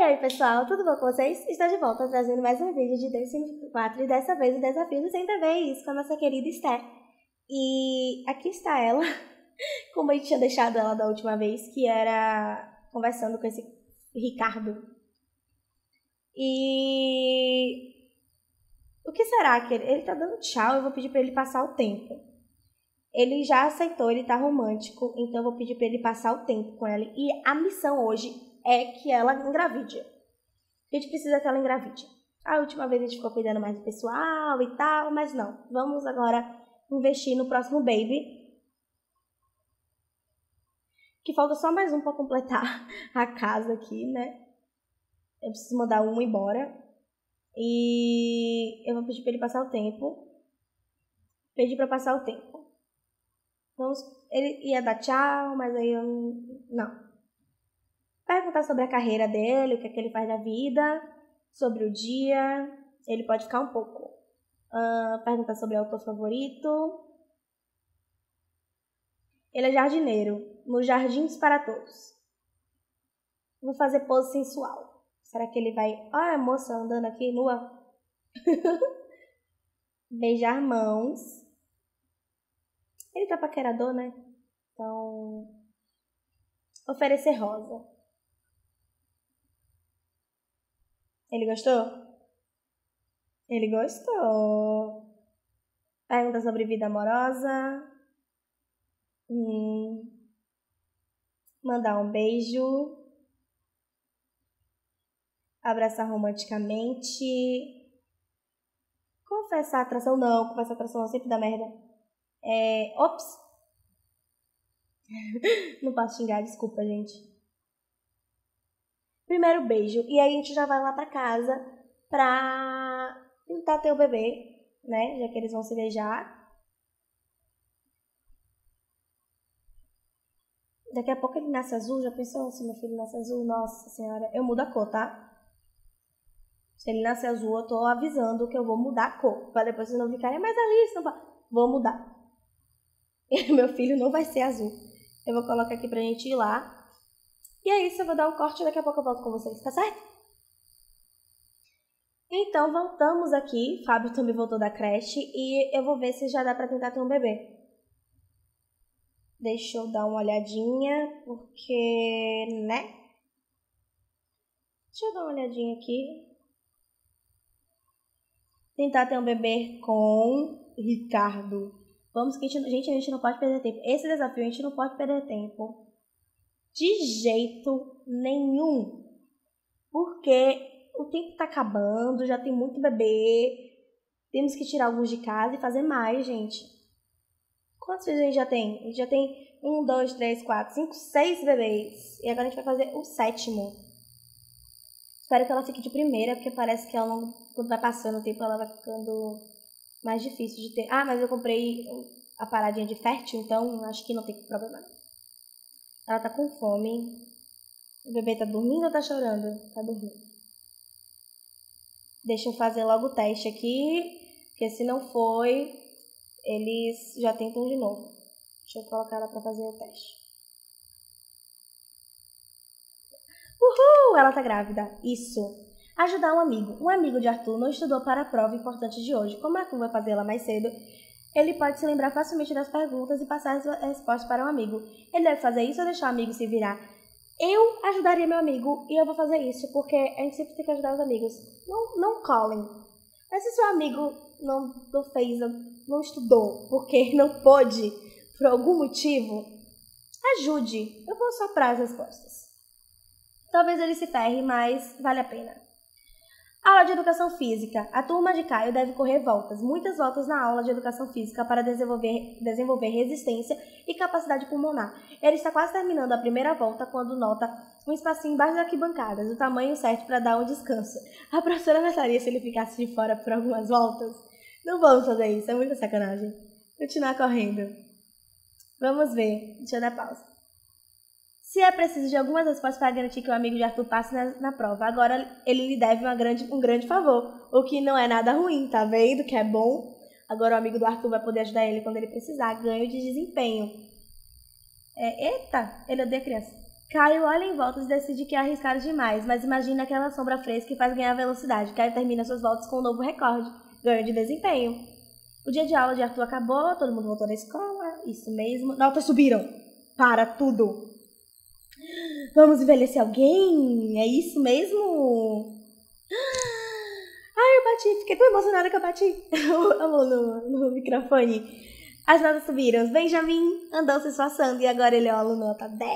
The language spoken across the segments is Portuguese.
Oi, oi, pessoal, tudo bom com vocês? Estou de volta trazendo mais um vídeo de 2024 e dessa vez o desafio dos 100 bebês com a nossa querida Esther. E aqui está ela, como a gente tinha deixado ela da última vez, que era conversando com esse Ricardo. E o que será que ele, ele tá dando tchau? Eu vou pedir para ele passar o tempo. Ele já aceitou, ele tá romântico, então eu vou pedir para ele passar o tempo com ela. E a missão hoje é que ela engravide. A gente precisa que ela engravide. A última vez a gente ficou cuidando mais do pessoal e tal, mas não. Vamos agora investir no próximo baby. Que falta só mais um para completar a casa aqui, né? Eu preciso mandar um embora. E eu vou pedir para ele passar o tempo. Pedir para passar o tempo. Vamos, ele ia dar tchau, mas aí eu não perguntar sobre a carreira dele, o que é que ele faz da vida, sobre o dia. Ele pode ficar um pouco. Uh, perguntar sobre o autor favorito. Ele é jardineiro, nos Jardins para Todos. Vou fazer pose sensual. Será que ele vai. Olha a moça andando aqui nua. Beijar mãos. Ele tá paquerador, né? Então. Oferecer rosa. Ele gostou? Ele gostou. Pergunta sobre vida amorosa. Hum. Mandar um beijo. Abraçar romanticamente. Confessar atração. Não, confessar atração sempre dá merda. É. Ops! Não posso xingar, desculpa, gente primeiro beijo. E aí a gente já vai lá pra casa pra tentar ter o bebê, né? Já que eles vão se beijar. Daqui a pouco ele nasce azul. Já pensou se meu filho nasce azul? Nossa senhora, eu mudo a cor, tá? Se ele nascer azul, eu tô avisando que eu vou mudar a cor. Pra depois vocês não ficarem, mas Alice, não vai. Vou mudar. E meu filho não vai ser azul. Eu vou colocar aqui pra gente ir lá e é isso, eu vou dar um corte e daqui a pouco eu volto com vocês, tá certo? Então, voltamos aqui. Fábio também voltou da creche e eu vou ver se já dá pra tentar ter um bebê. Deixa eu dar uma olhadinha, porque, né? Deixa eu dar uma olhadinha aqui. Tentar ter um bebê com Ricardo. Vamos que a gente, a gente não pode perder tempo. Esse desafio a gente não pode perder tempo. De jeito nenhum. Porque o tempo está acabando, já tem muito bebê. Temos que tirar alguns de casa e fazer mais, gente. Quantos filhos a gente já tem? A gente já tem um, dois, três, quatro, cinco, seis bebês. E agora a gente vai fazer o sétimo. Espero que ela fique de primeira, porque parece que ela quando vai passando o tempo, ela vai ficando mais difícil de ter. Ah, mas eu comprei a paradinha de fértil, então acho que não tem problema não. Ela tá com fome. O bebê tá dormindo ou tá chorando? Tá dormindo. Deixa eu fazer logo o teste aqui, porque se não foi, eles já tentam de novo. Deixa eu colocar ela para fazer o teste. Uhul! Ela tá grávida. Isso. Ajudar um amigo. Um amigo de Arthur não estudou para a prova importante de hoje. Como Arthur vai fazer ela mais cedo, ele pode se lembrar facilmente das perguntas e passar as respostas para um amigo. Ele deve fazer isso ou deixar o amigo se virar? Eu ajudaria meu amigo e eu vou fazer isso, porque a gente sempre tem que ajudar os amigos. Não, não colhem. Mas se seu amigo não, não fez, não estudou, porque não pôde, por algum motivo, ajude. Eu vou soprar as respostas. Talvez ele se ferre, mas vale a pena. Aula de Educação Física. A turma de Caio deve correr voltas, muitas voltas na aula de Educação Física para desenvolver, desenvolver resistência e capacidade pulmonar. Ele está quase terminando a primeira volta quando nota um espacinho embaixo das arquibancadas, o tamanho certo para dar um descanso. A professora gostaria se ele ficasse de fora por algumas voltas? Não vamos fazer isso, é muita sacanagem. Continuar correndo. Vamos ver. Deixa eu dar pausa se é preciso de algumas respostas para garantir que o amigo de Arthur passe na, na, prova. Agora ele lhe deve grande, um grande favor, o que não é nada ruim, tá vendo? Que é bom. Agora o amigo do Arthur vai poder ajudar ele quando ele precisar. Ganho de desempenho. É, eita, ele odeia criança. Caio olha em volta e decide que é arriscado demais, mas imagina aquela sombra fresca que faz ganhar velocidade. Caio termina suas voltas com um novo recorde, ganho de desempenho. O dia de aula de Arthur acabou, todo mundo voltou da escola, isso mesmo. Notas subiram. Para tudo. Vamos envelhecer alguém? É isso mesmo? Ai, eu bati, fiquei tão emocionada que eu bati no, no, no microfone. As notas subiram. Benjamin andou se esforçando e agora ele é o aluno nota 10.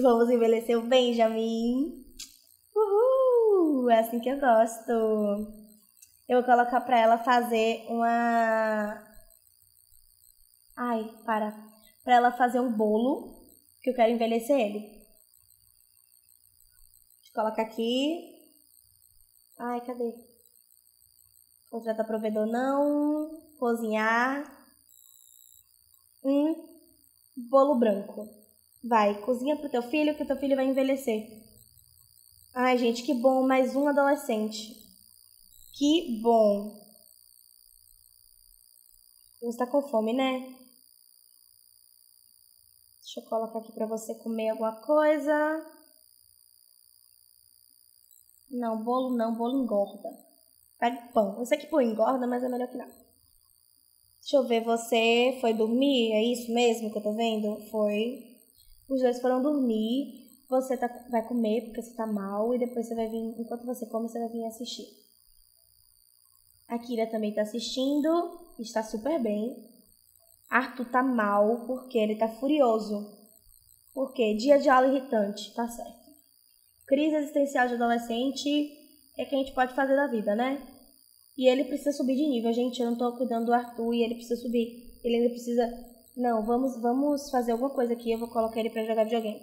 Vamos envelhecer o Benjamin. Uhul! É assim que eu gosto. Eu vou colocar pra ela fazer uma. Ai, para. Pra ela fazer um bolo que eu quero envelhecer ele. Coloca aqui. Ai, cadê? Contrata provedor não. Cozinhar um bolo branco. Vai, cozinha pro teu filho que teu filho vai envelhecer. Ai, gente, que bom, mais um adolescente. Que bom. Você tá com fome, né? Deixa eu colocar aqui pra você comer alguma coisa. Não, bolo não, bolo engorda. Pega pão. Eu sei que pão engorda, mas é melhor que não. Deixa eu ver, você foi dormir? É isso mesmo que eu tô vendo? Foi. Os dois foram dormir. Você tá, vai comer porque você tá mal e depois você vai vir, enquanto você come, você vai vir assistir. A Kira também tá assistindo, está super bem. Arthur tá mal porque ele tá furioso. Porque dia de aula irritante, tá certo. Crise existencial de adolescente é que a gente pode fazer da vida, né? E ele precisa subir de nível. Gente, eu não tô cuidando do Arthur e ele precisa subir. Ele ainda precisa. Não, vamos, vamos fazer alguma coisa aqui. Eu vou colocar ele para jogar videogame.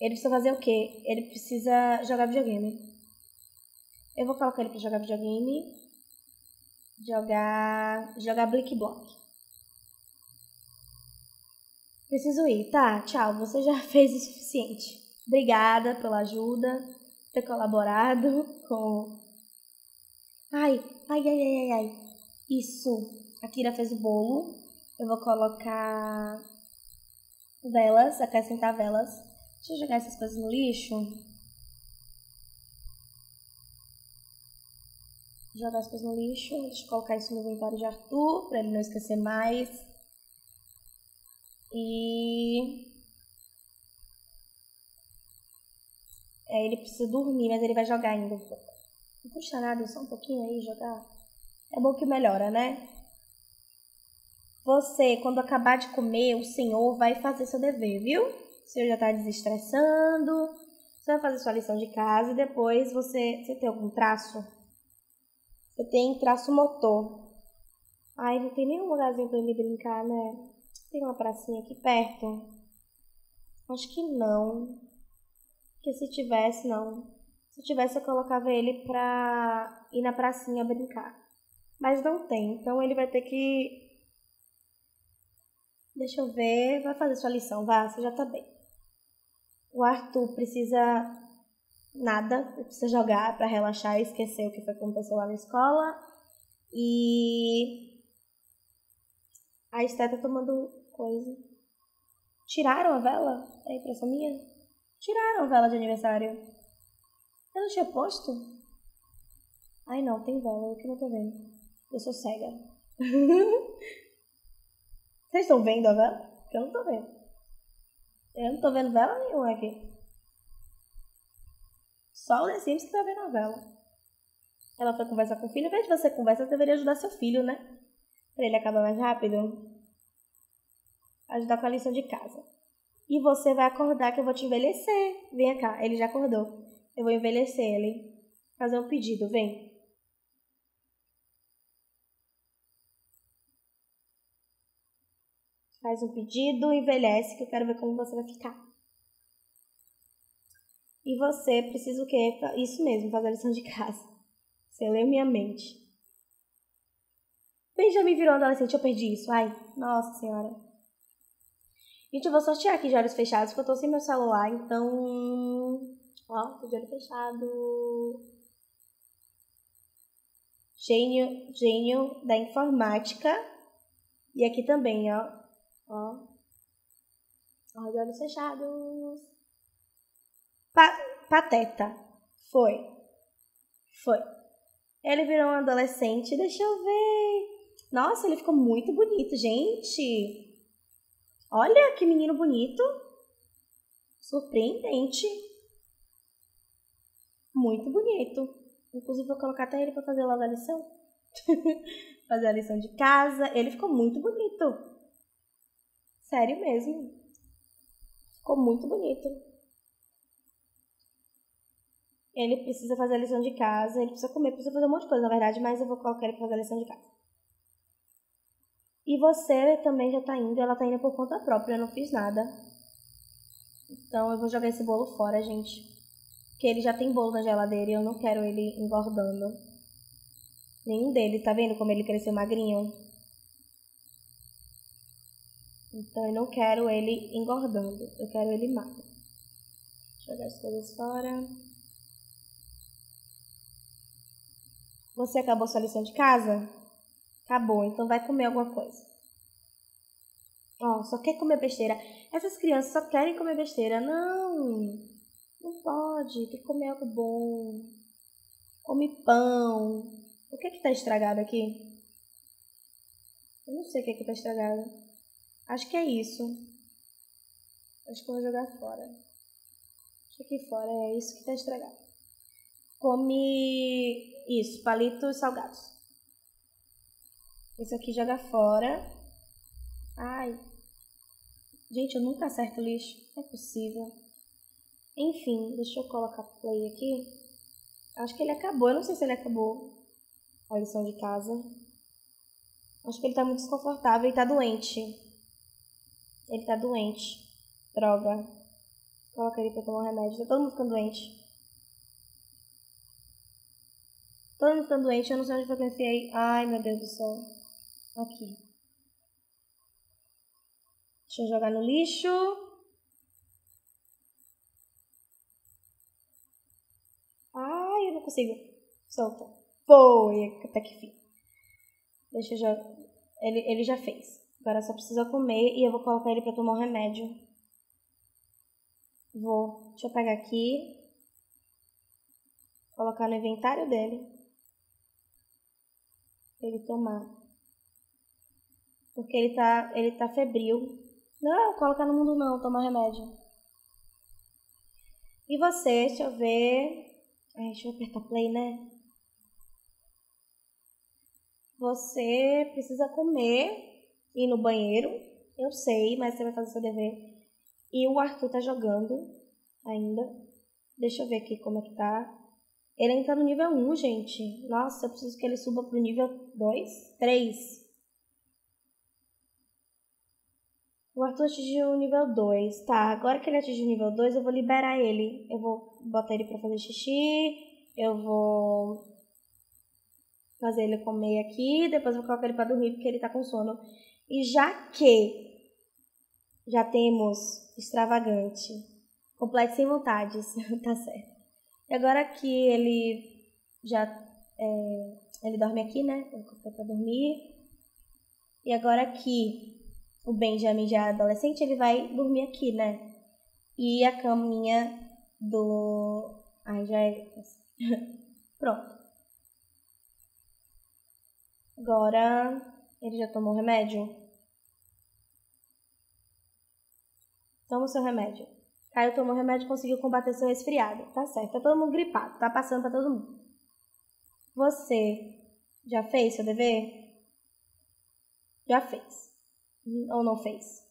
Ele precisa fazer o quê? Ele precisa jogar videogame. Eu vou colocar ele para jogar videogame. Jogar. Jogar Blick Block. Preciso ir. Tá, tchau. Você já fez o suficiente. Obrigada pela ajuda, ter colaborado com Ai, ai, ai, ai, ai, ai. Isso. A Kira fez o bolo. Eu vou colocar velas, acrescentar velas. Deixa eu jogar essas coisas no lixo. Jogar as coisas no lixo. Deixa eu colocar isso no inventário de Arthur, pra ele não esquecer mais. E. É, ele precisa dormir, mas ele vai jogar ainda um pouco. Não custa nada, só um pouquinho aí jogar. É bom que melhora, né? Você, quando acabar de comer, o senhor vai fazer seu dever, viu? O senhor já está desestressando. Você vai fazer sua lição de casa e depois você. Você tem algum traço? Você tem traço motor. Ai, não tem nenhum lugarzinho para ele brincar, né? Tem uma pracinha aqui perto? Acho que não. Porque se tivesse, não. Se tivesse, eu colocava ele pra ir na pracinha brincar. Mas não tem, então ele vai ter que. Deixa eu ver. Vai fazer sua lição, vá, você já tá bem. O Arthur precisa nada, precisa jogar para relaxar e esquecer o que foi que aconteceu lá na escola. E a Esté tá tomando coisa. Tiraram a vela? É impressão minha? Tiraram a vela de aniversário. Eu não tinha posto? Ai não, tem vela, eu que não tô vendo. Eu sou cega. Vocês estão vendo a vela? Eu não tô vendo. Eu não tô vendo vela nenhuma aqui. Só o The Sims que tá vendo a vela. Ela foi conversar com o filho. Ao invés de você conversar, você deveria ajudar seu filho, né? Pra ele acabar mais rápido. Ajudar com a lição de casa. E você vai acordar que eu vou te envelhecer. Vem cá, ele já acordou. Eu vou envelhecer ele. Fazer um pedido, vem. Faz um pedido, envelhece, que eu quero ver como você vai ficar. E você precisa o quê? Isso mesmo, fazer a lição de casa. Você leu minha mente. Benjamin virou adolescente, eu perdi isso. Ai, nossa senhora. Gente, eu vou sortear aqui de olhos fechados, porque eu tô sem meu celular, então Ó, tô de olho fechado. Gênio, gênio da informática. E aqui também, ó. Ó. Ai, de olhos fechados. Pa pateta. Foi. Foi. Ele virou um adolescente. Deixa eu ver. Nossa, ele ficou muito bonito, gente. Olha que menino bonito. Surpreendente. Muito bonito. Inclusive, vou colocar até ele para fazer logo a lição. fazer a lição de casa. Ele ficou muito bonito. Sério mesmo. Ficou muito bonito. Ele precisa fazer a lição de casa, ele precisa comer, precisa fazer um monte de coisa, na verdade, mas eu vou colocar ele pra fazer a lição de casa. E você também já tá indo, ela tá indo por conta própria, eu não fiz nada. Então eu vou jogar esse bolo fora, gente. Porque ele já tem bolo na geladeira e eu não quero ele engordando. Nenhum dele, tá vendo como ele cresceu magrinho? Então eu não quero ele engordando, eu quero ele magro. Jogar as coisas fora. Você acabou sua lição de casa? Acabou, então vai comer alguma coisa. Ó, oh, só quer comer besteira. Essas crianças só querem comer besteira. Não, não pode. Tem que comer algo bom. Come pão. O que é que tá estragado aqui? Eu não sei o que é que tá estragado. Acho que é isso. Acho que eu vou jogar fora. Deixa aqui fora, é isso que tá estragado. Come isso, palitos salgados. Esse aqui joga fora. Ai. Gente, eu nunca acerto lixo. Não é possível. Enfim, deixa eu colocar play aqui. Acho que ele acabou. Eu não sei se ele acabou a lição de casa. Acho que ele tá muito desconfortável e tá doente. Ele tá doente. Droga. Coloca ele pra tomar um remédio. Tá todo mundo ficando doente. Todo mundo ficando doente. Eu não sei onde eu pensei. Ai, meu Deus do céu. Aqui. Deixa eu jogar no lixo. Ai, eu não consigo. Solta. Foi, até que fim. Deixa eu jogar. Ele, ele já fez. Agora só precisa comer e eu vou colocar ele para tomar um remédio. Vou, deixa eu pegar aqui, colocar no inventário dele, pra ele tomar. Porque ele tá, ele tá febril. Não, colocar no mundo não, tomar remédio. E você, deixa eu ver. Ai, deixa eu apertar play, né? Você precisa comer ir no banheiro, eu sei, mas você vai fazer seu dever. E o Arthur tá jogando ainda. Deixa eu ver aqui como é que tá. Ele ainda tá no nível 1, gente. Nossa, eu preciso que ele suba pro nível 2, 3. O Arthur atingiu o nível 2. Tá, agora que ele atingiu o nível 2, eu vou liberar ele. Eu vou botar ele pra fazer xixi. Eu vou fazer ele comer aqui. Depois eu vou colocar ele pra dormir porque ele tá com sono. E já que já temos extravagante, completo sem vontades, tá certo. E agora que ele já é, ele dorme aqui, né? Eu coloquei pra dormir. E agora que o Benjamin já é adolescente, ele vai dormir aqui, né? E a caminha do. Ai, já é. Pronto. Agora ele já tomou remédio? Toma o seu remédio. Caio tomou remédio e conseguiu combater seu resfriado. Tá certo. Tá todo mundo gripado. Tá passando pra todo mundo. Você já fez seu dever? Já fez. Ou não fez?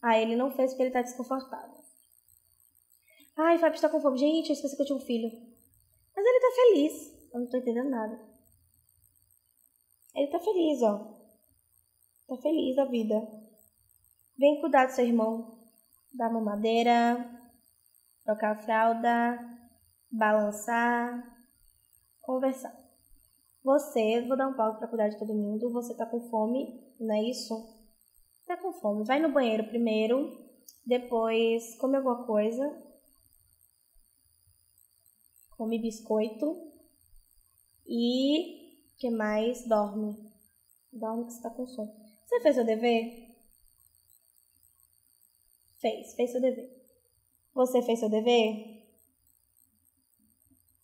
Ah, ele não fez porque ele tá desconfortável. Ai, Fábio está com fome. Gente, eu esqueci que eu tinha um filho. Mas ele tá feliz. Eu não tô entendendo nada. Ele tá feliz, ó. Tá feliz da vida. Vem cuidar do seu irmão. Dar mamadeira, trocar a fralda, balançar, conversar. Você, vou dar um pau para cuidar de todo mundo. Você tá com fome, não é isso? Tá com fome. Vai no banheiro primeiro, depois come alguma coisa. Come biscoito e que mais? Dorme. Dorme que você tá com sono. Você fez seu dever? Fez, fez seu dever. Você fez seu dever?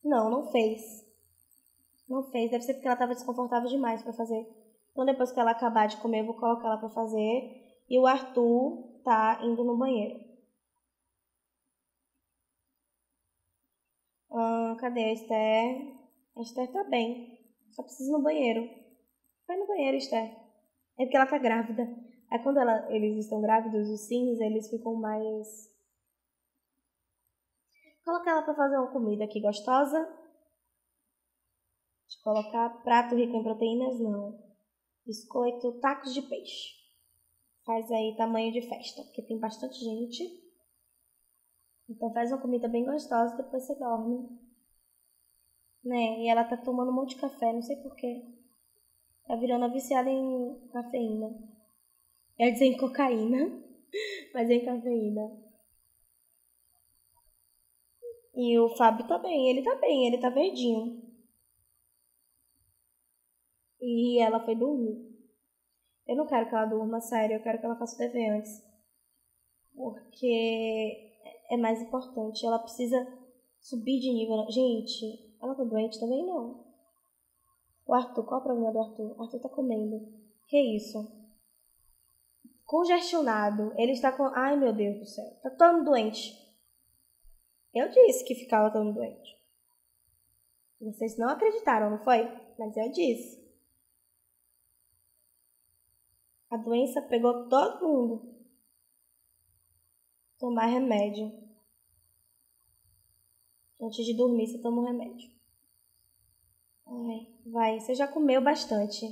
Não, não fez. Não fez, deve ser porque ela estava desconfortável demais para fazer. Então depois que ela acabar de comer, eu vou colocar ela para fazer. E o Arthur tá indo no banheiro. Ah, cadê a Esther? A Esther tá bem. Só precisa ir no banheiro. Vai no banheiro, Esther. É porque ela tá grávida. Aí quando ela, eles estão grávidos, os sims, eles ficam mais. Coloca ela pra fazer uma comida aqui gostosa. De colocar prato rico em proteínas, não. Biscoito, tacos de peixe. Faz aí tamanho de festa, porque tem bastante gente. Então faz uma comida bem gostosa, depois você dorme. Né? E ela tá tomando um monte de café, não sei porquê. Tá virando viciada em cafeína. Quer dizer em cocaína, mas é em cafeína. E o Fábio tá bem, ele tá bem, ele tá verdinho. E ela foi dormir. Eu não quero que ela durma, sério, eu quero que ela faça o dever antes. Porque é mais importante. Ela precisa subir de nível. Gente, ela tá doente também? Não. O Arthur, qual é o problema do Arthur? O Arthur tá comendo. Que isso? Congestionado. Ele está com. Ai, meu Deus do céu. Tá todo doente. Eu disse que ficava todo doente. Vocês não acreditaram, não foi? Mas eu disse. A doença pegou todo mundo. Tomar remédio. Antes de dormir, você toma um remédio. Ai, vai, você já comeu bastante.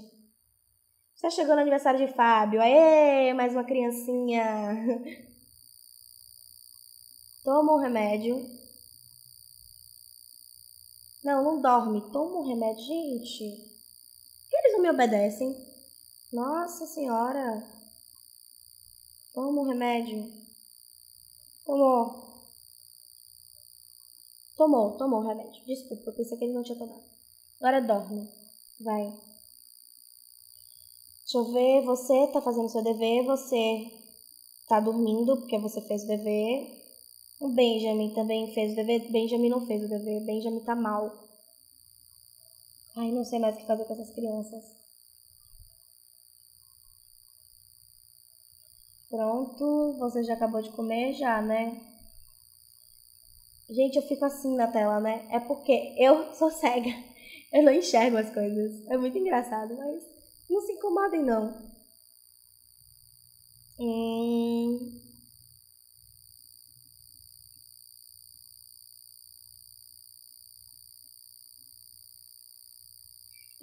Você chegou no aniversário de Fábio. Aê, mais uma criancinha. Toma um remédio. Não, não dorme. Toma um remédio. Gente, eles não me obedecem? Nossa Senhora! Toma um remédio. Tomou. Tomou, tomou o remédio. Desculpa, eu pensei que ele não tinha tomado. Agora dorme. Vai. Deixa eu ver. Você tá fazendo seu dever. Você tá dormindo porque você fez o dever. O Benjamin também fez o dever. Benjamin não fez o dever. Benjamin tá mal. Ai, não sei mais o que fazer com essas crianças. Pronto, você já acabou de comer já, né? Gente, eu fico assim na tela, né? É porque eu sou cega. Eu não enxergo as coisas. É muito engraçado, mas não se incomodem não. Hum...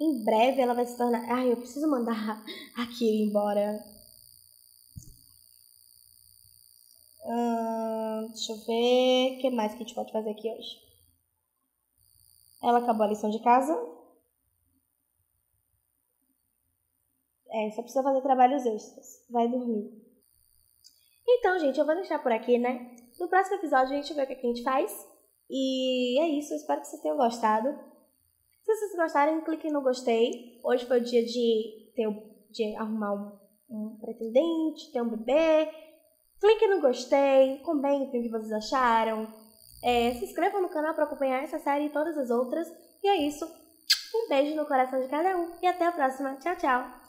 Em breve ela vai se tornar. Ai, eu preciso mandar aqui embora. Hum, deixa eu ver. O que mais que a gente pode fazer aqui hoje? Ela acabou a lição de casa. É, só precisa fazer trabalhos extras. Vai dormir. Então, gente, eu vou deixar por aqui, né? No próximo episódio a gente vê o que a gente faz. E é isso. Eu espero que vocês tenham gostado. Se vocês gostarem, cliquem no gostei. Hoje foi o dia de, ter, de arrumar um, um pretendente, ter um bebê Clique no gostei, comentem o que vocês acharam. É, se inscrevam no canal para acompanhar essa série e todas as outras. E é isso. Um beijo no coração de cada um e até a próxima. Tchau, tchau!